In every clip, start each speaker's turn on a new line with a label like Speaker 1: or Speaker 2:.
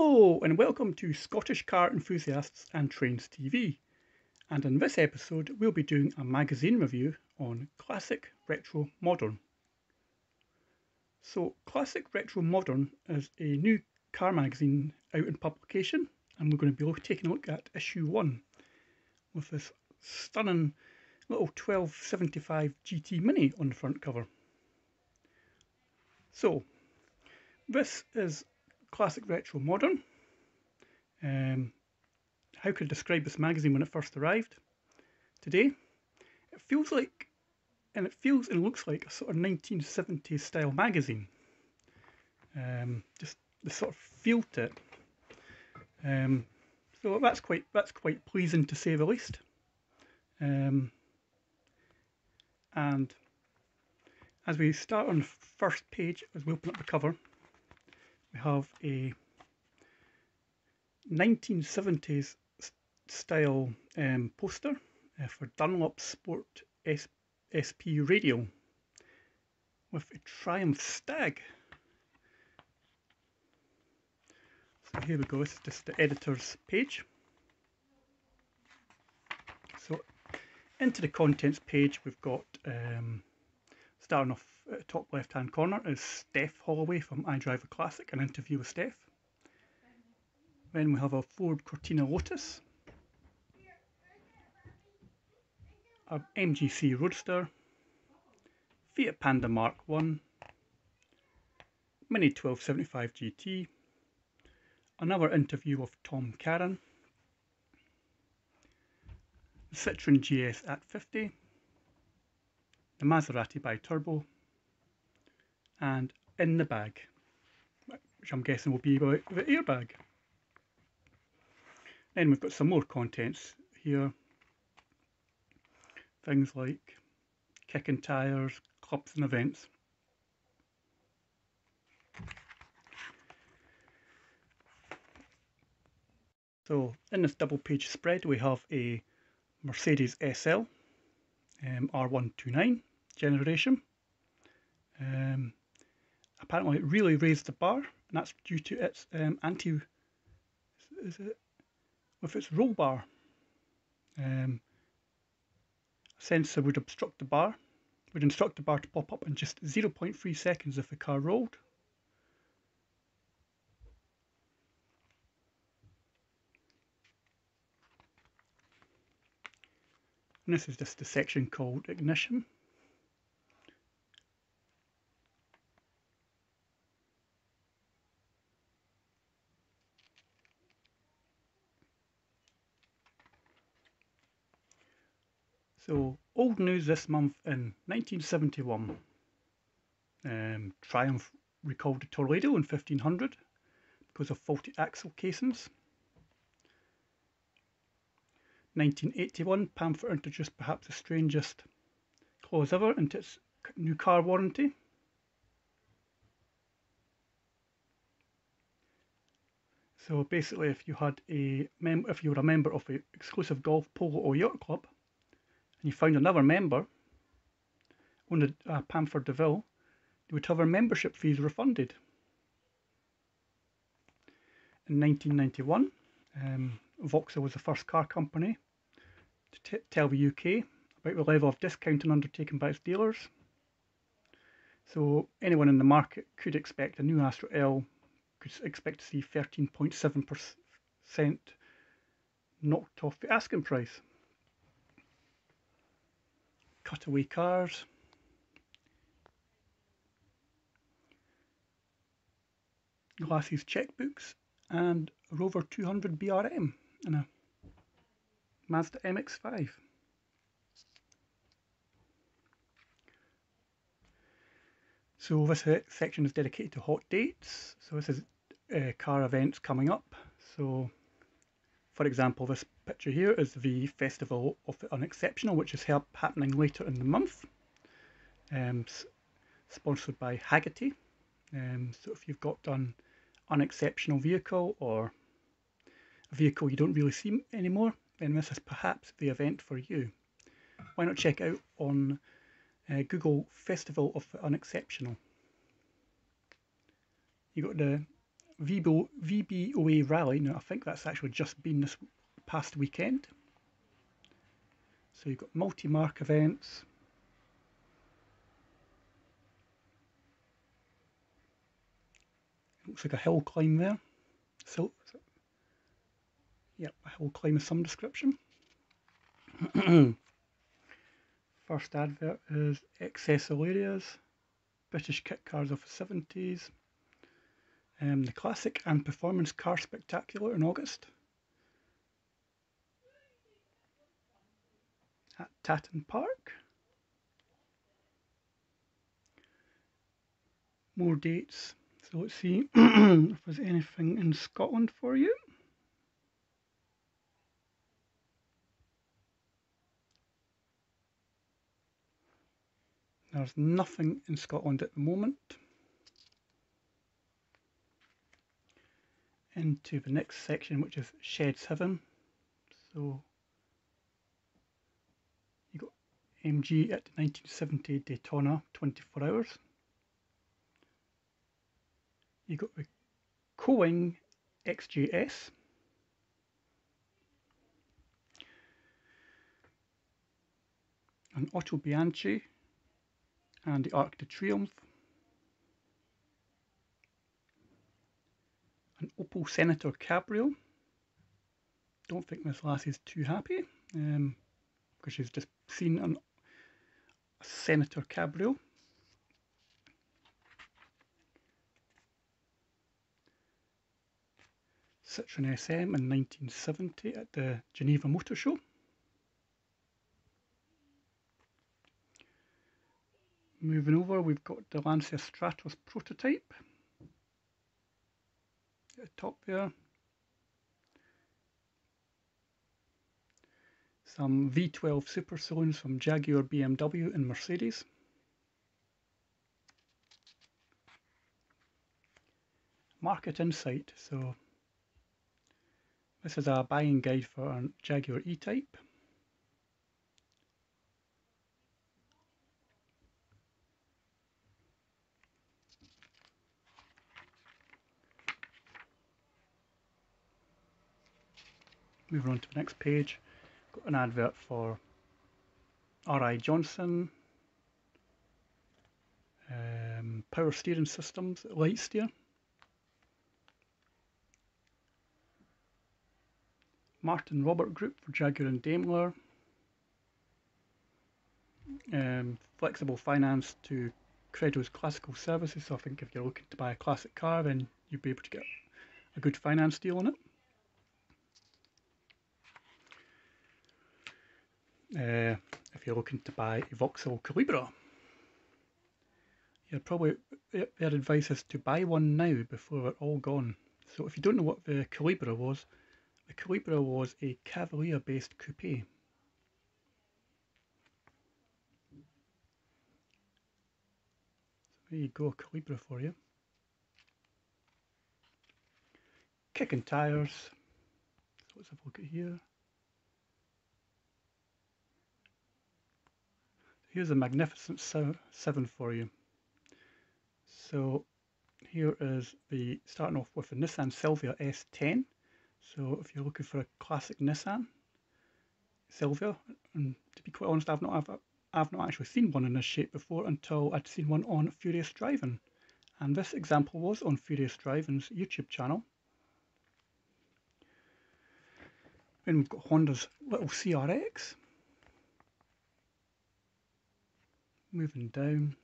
Speaker 1: Hello and welcome to Scottish Car Enthusiasts and Trains TV. And in this episode, we'll be doing a magazine review on Classic Retro Modern. So, Classic Retro Modern is a new car magazine out in publication, and we're going to be taking a look at issue one with this stunning little 1275 GT Mini on the front cover. So, this is classic retro modern. Um, how could I describe this magazine when it first arrived? Today, it feels like, and it feels and looks like a sort of 1970s style magazine. Um, just the sort of feel to it. Um, so that's quite that's quite pleasing to say the least. Um, and as we start on the first page, as we open up the cover, we have a 1970s style um, poster uh, for Dunlop Sport S SP radio with a Triumph Stag. So here we go, this is just the editor's page. So into the contents page we've got um, starting off at the top left hand corner is Steph Holloway from iDriver Classic, an interview with Steph. Then we have a Ford Cortina Lotus, a MGC Roadster, Fiat Panda Mark 1, Mini 1275 GT, another interview of Tom Karen, Citroen GS at 50, the Maserati Biturbo, and in the bag, which I'm guessing will be about the airbag. Then we've got some more contents here. Things like kicking tyres, clubs and events. So in this double page spread we have a Mercedes SL um, R129 generation. Um, apparently it really raised the bar and that's due to its um, anti is it with its roll bar. Um, a sensor would obstruct the bar would instruct the bar to pop up in just 0.3 seconds if the car rolled. And this is just the section called ignition So, old news this month in 1971. Um, Triumph recalled the Toledo in 1500 because of faulty axle casings. 1981, Pamford introduced perhaps the strangest clause ever into its new car warranty. So basically, if you had a mem if you were a member of an exclusive golf, polo, or yacht club, and you found another member on the uh, DeVille, they would have their membership fees refunded. In 1991, um, Vauxhall was the first car company to tell the UK about the level of discounting undertaken by its dealers. So anyone in the market could expect a new Astra L could expect to see 13.7% knocked off the asking price cutaway cars. Glasses checkbooks and Rover 200 BRM and a Mazda MX-5. So this section is dedicated to hot dates. So this is uh, car events coming up. So for example, this picture here is the Festival of the Unexceptional, which is happening later in the month, um, sponsored by Hagerty. Um, so if you've got an unexceptional vehicle or a vehicle you don't really see anymore, then this is perhaps the event for you. Why not check out on uh, Google Festival of the Unexceptional. You got the VBO, VBOA Rally. Now, I think that's actually just been this past weekend. So you've got multi-mark events. Looks like a hill climb there. So, so yep, a hill climb of some description. First advert is Excess Hilarious, British kit cars of the 70s, um, the Classic and Performance Car Spectacular in August. At Tatton Park. More dates. So let's see if there's anything in Scotland for you. There's nothing in Scotland at the moment. Into the next section, which is Shed 7. So you got MG at 1970 Daytona 24 hours. You got the Coing XJS. An Autobianchi and the Arc de Triomphe. An Opel Senator Cabrio. Don't think Miss Lassie's too happy um, because she's just seen an, Senator Cabrio. Citroen SM in 1970 at the Geneva Motor Show. Moving over, we've got the Lancia Stratos prototype at the top there. Some V12 super saloons from Jaguar, BMW and Mercedes. Market Insight, so this is a buying guide for a Jaguar E-Type. Moving on to the next page, an advert for R.I. Johnson, um, power steering systems, light steer. Martin Robey Group for Jaguar and Daimler. Um, flexible finance to Credo's classical services. So I think if you're looking to buy a classic car, then you'd be able to get a good finance deal on it. Uh, if you're looking to buy a Vauxhall Calibra. you probably their advice is to buy one now before they're all gone. So if you don't know what the Calibra was, the Calibra was a Cavalier based coupe. There you go, a Calibra for you. Kicking tyres. So let's have a look at here. Here's a magnificent seven for you. So here is the starting off with the Nissan Silvia S10. So if you're looking for a classic Nissan Silvia, and to be quite honest, I've not I've, I've not actually seen one in this shape before until I'd seen one on Furious Driving. And this example was on Furious Driving's YouTube channel. Then we've got Honda's little CRX. Moving down.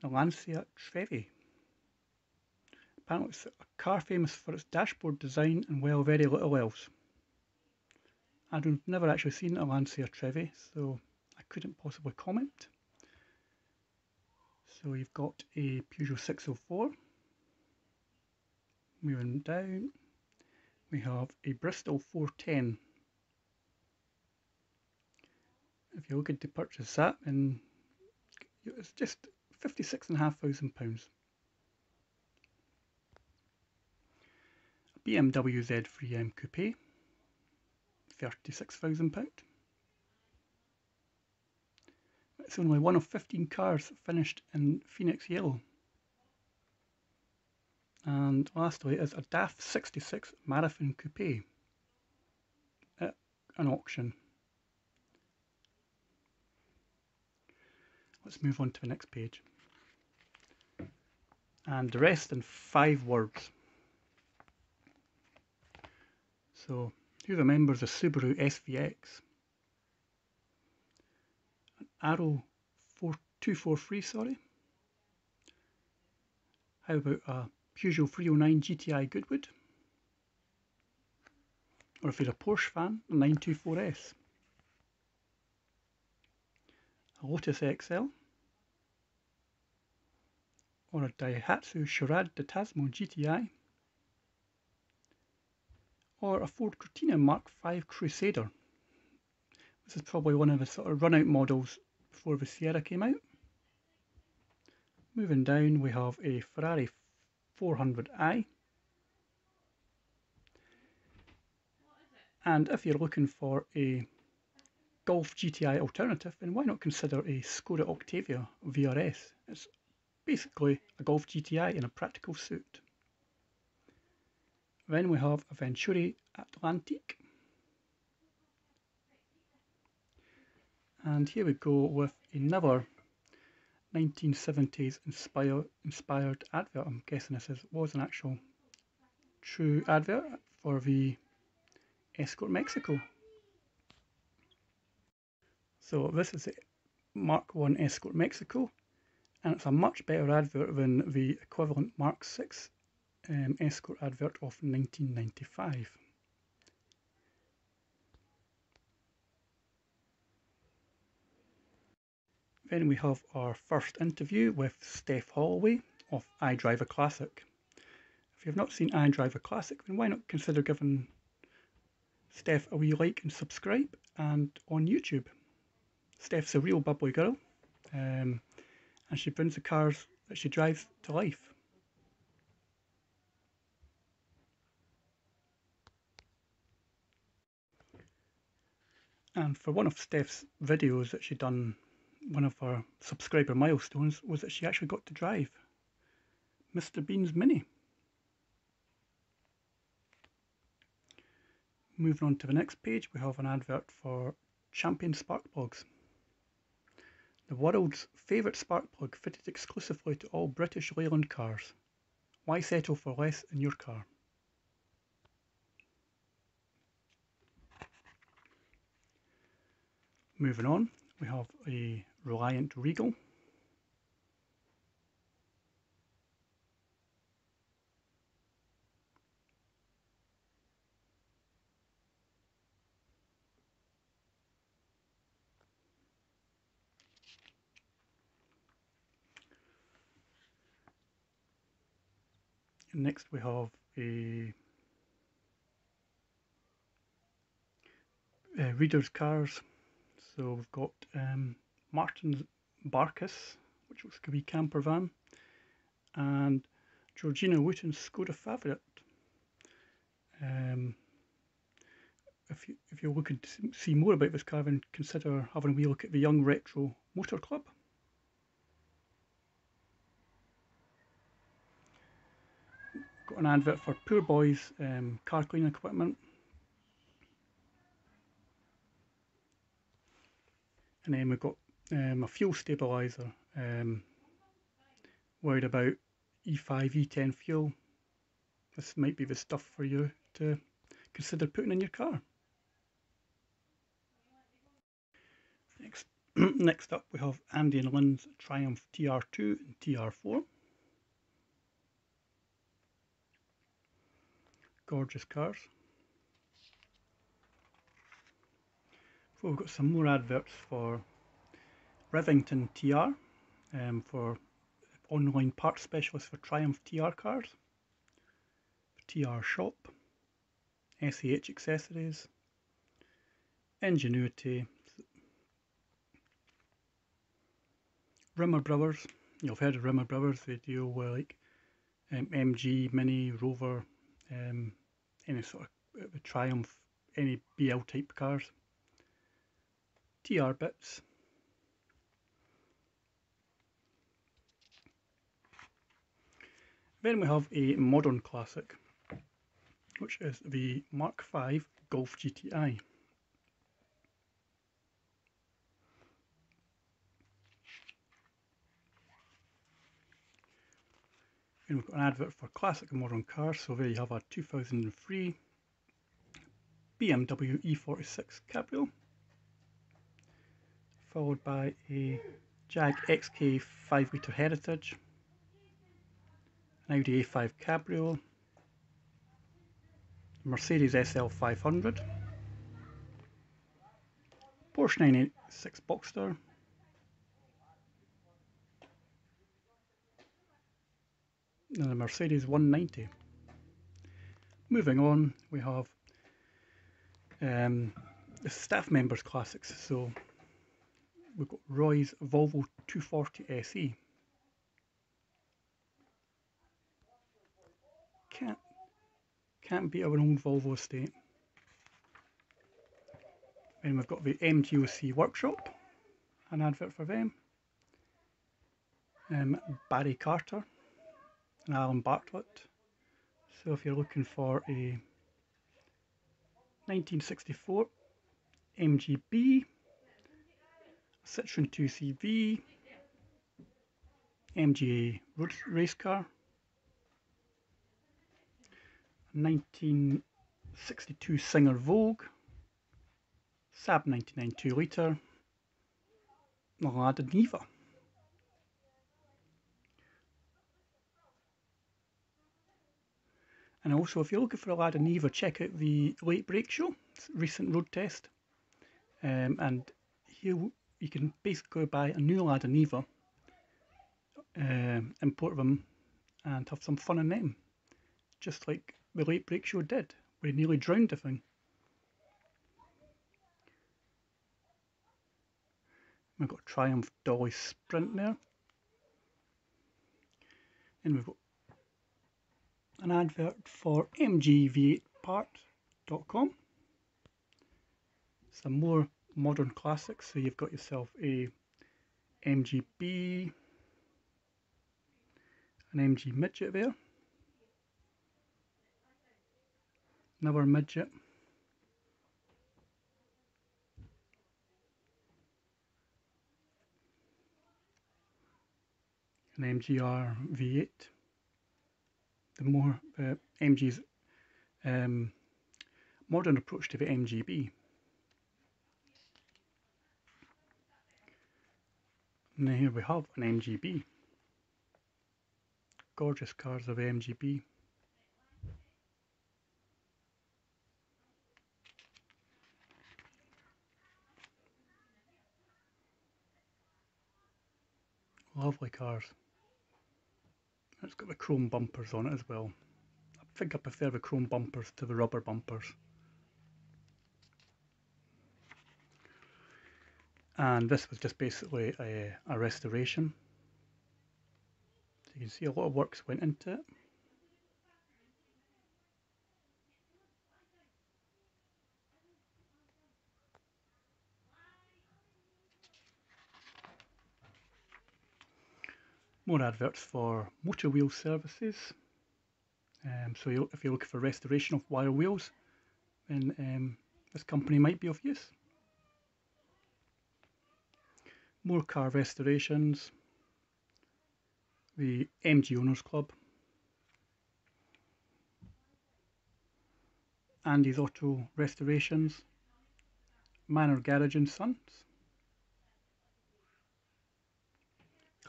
Speaker 1: The Lancia Trevi. Apparently it's a car famous for its dashboard design and well very little else. I've never actually seen a Lancia Trevi so I couldn't possibly comment. So you've got a Peugeot 604. Moving down we have a Bristol 410 if you're looking to purchase that, then it's just £56,500. A BMW Z3M Coupe, £36,000. It's only one of 15 cars finished in Phoenix Yellow. And lastly is a DAF 66 Marathon Coupe at an auction. Let's move on to the next page. And the rest in five words. So, who remembers the Subaru SVX? An Aro two four three, sorry. How about a Peugeot 309 GTI Goodwood? Or if you're a Porsche fan, a 924S. A Lotus Excel. Or a Daihatsu Charade De Tomaso GTI. Or a Ford Cortina Mark V Crusader. This is probably one of the sort of run-out models before the Sierra came out. Moving down we have a Ferrari 400i. And if you're looking for a Golf GTI alternative, then why not consider a Skoda Octavia VRS? It's basically a Golf GTI in a practical suit. Then we have a Venturi Atlantique. And here we go with another 1970s inspire, inspired advert. I'm guessing this is, was an actual true advert for the Escort Mexico. So this is the Mark 1 Escort Mexico and it's a much better advert than the equivalent Mark 6 um, Escort advert of 1995. Then we have our first interview with Steph Holloway of iDriver Classic. If you've not seen iDriver Classic, then why not consider giving Steph a wee like and subscribe and on YouTube. Steph's a real bubbly girl um, and she brings the cars that she drives to life. And for one of Steph's videos that she done one of her subscriber milestones was that she actually got to drive Mr. Bean's Mini. Moving on to the next page, we have an advert for Champion Spark Plugs. The world's favourite spark plug fitted exclusively to all British Leyland cars. Why settle for less in your car? Moving on, we have a Reliant Regal. Next we have a, a reader's cars. So we've got um, Martin's Barkas, which looks like a wee camper van, and Georgina Wooten's Skoda Favorit. Um, if, you, if you're looking to see more about this car, then consider having a wee look at the Young Retro Motor Club. An advert for Poor Boys um, car cleaning equipment. And then we've got um, a fuel stabilizer. Um, worried about E5, E10 fuel. This might be the stuff for you to consider putting in your car. Next, next up we have Andy and Lynn's Triumph TR2 and TR4. Gorgeous cars. So we've got some more adverts for Revington TR um, for online parts specialist for Triumph TR cars, TR shop, SAH accessories, Ingenuity, Rimmer Brothers. You've heard of Rimmer Brothers, they deal with like um, MG, Mini, Rover, um, any sort of Triumph, any BL type cars. TR bits, Then we have a modern classic, which is the Mark V Golf GTI. And we've got an advert for classic and modern cars. So there you have a 2003 BMW E46 Cabrio, followed by a Jag XK 5 litre Heritage, an Audi A5 Cabrio, Mercedes SL 500, Porsche 986 Boxster, and the Mercedes 190. Moving on, we have um, the staff members classics. So we've got Roy's Volvo 240 SE. Can't can't beat our own Volvo estate. Then we've got the MGOC workshop, an advert for them. Um, Barry Carter Alan Bartlett. So if you're looking for a 1964 MGB, Citroen 2CV, MGA road race car, 1962 Singer Vogue, Saab 99 2 litre, Lada Niva. And also, if you're looking for a Lada Niva, check out the Late Brake Show, recent road test. Um, and here you can basically buy a new Lada Niva, um, import them, and have some fun in them. Just like the Late Brake Show did, where he nearly drowned the thing. We've got Triumph Dolly Sprint there. And we've got an advert for mgv8part.com. Some more modern classics. So you've got yourself a MGB, an MG midget there, another midget. An MG RV8 the more uh, MG's um, modern approach to the MGB. And here we have an MGB. Gorgeous cars of MGB. Lovely cars. It's got the chrome bumpers on it as well. I think I prefer the chrome bumpers to the rubber bumpers. And this was just basically a, a restoration. So you can see a lot of works went into it. More adverts for motor wheel services. Um, so you, if you're looking for restoration of wire wheels, then um, this company might be of use. More car restorations. The MG Owners Club. Andy's Auto Restorations. Manor Garage and Sons.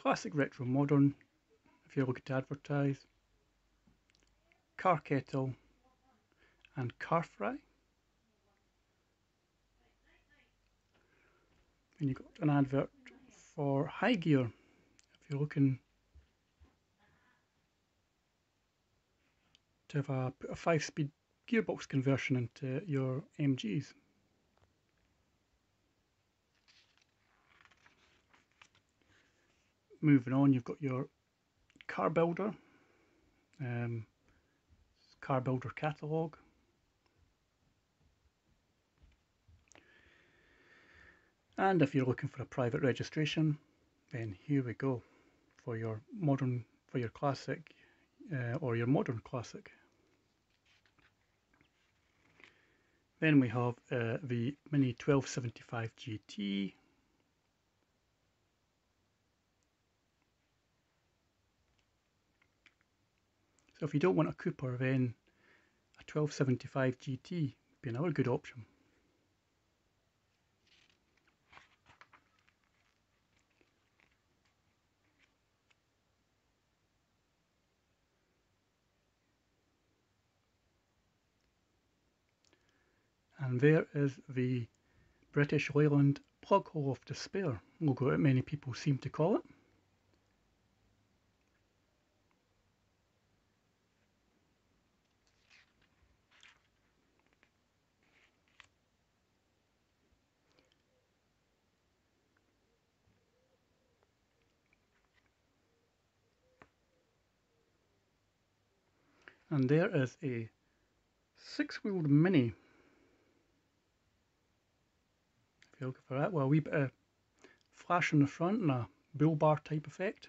Speaker 1: Classic Retro Modern, if you're looking to advertise. Car Kettle and Car Fry. And you've got an advert for High Gear, if you're looking to have a, a five speed gearbox conversion into your MGs. Moving on, you've got your car builder, um, car builder catalogue. And if you're looking for a private registration, then here we go for your modern, for your classic uh, or your modern classic. Then we have uh, the Mini 1275 GT. So if you don't want a Cooper, then a 1275 GT would be another good option. and there is the British Leyland plug hole of despair logo that many people seem to call it. And there is a six-wheeled Mini If you're looking for that, well, a wee bit of flash in the front and a bull bar type effect.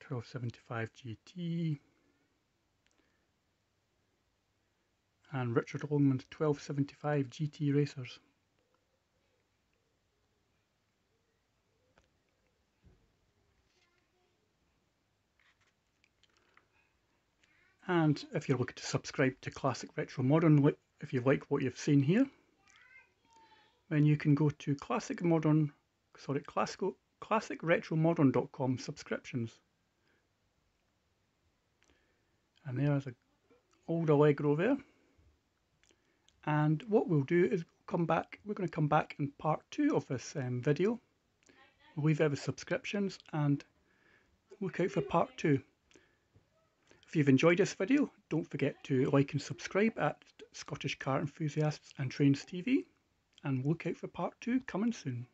Speaker 1: Twelve seventy five GT and Richard Longman's twelve seventy five GT racers. And if you're looking to subscribe to Classic Retro Modern, if you like what you've seen here, then you can go to Classic Modern, sorry, classical, classicretromodern.com subscriptions. And there's a old Allegro there. And what we'll do is come back, we're going to come back in part two of this um, video. We'll leave it with subscriptions and look out for part two. If you've enjoyed this video, don't forget to like and subscribe at Scottish Car Enthusiasts and Trains TV and look out for part 2 coming soon.